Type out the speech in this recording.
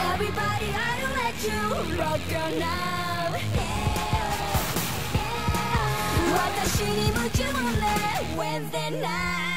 Everybody I'll let you rock your now yeah, yeah. 私に夢中ね Wednesday night